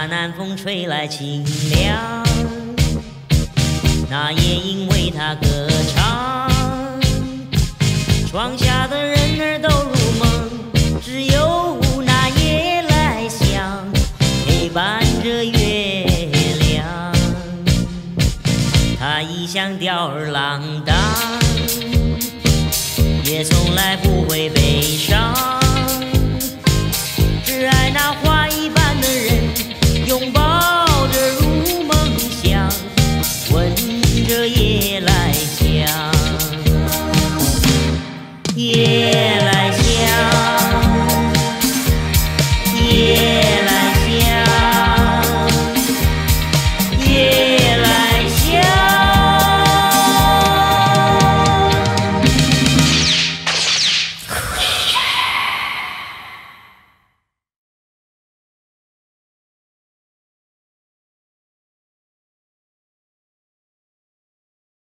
那南风吹来清凉，那夜莺为他歌唱。窗下的人儿都入梦，只有那夜来香陪伴着月亮。他一向吊儿郎当，也从来不会悲伤。人，